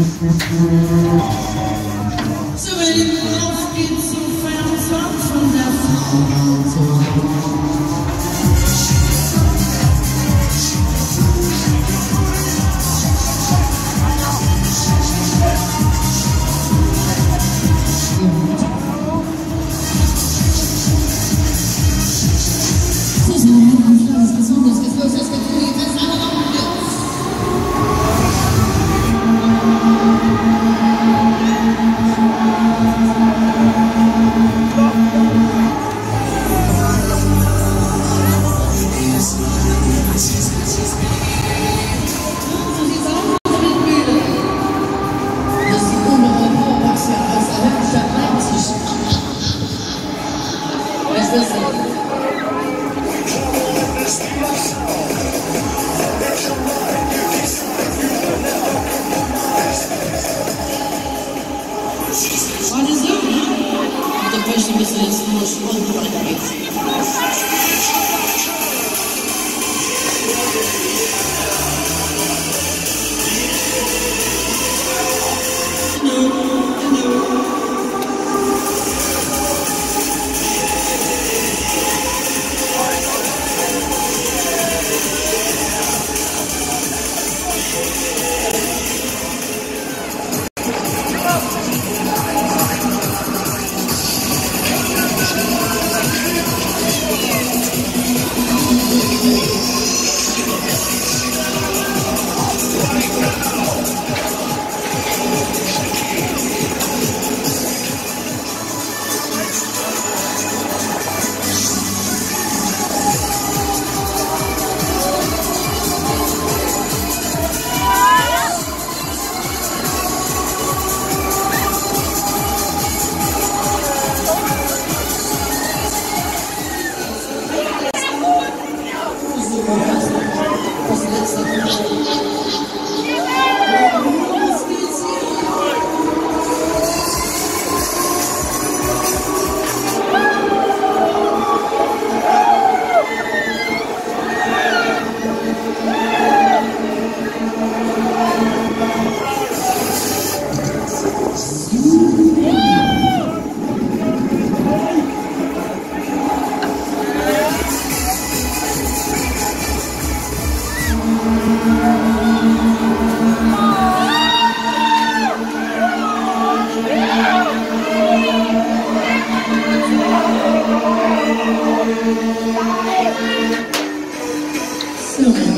Thank you. Gracias. Antes de coração.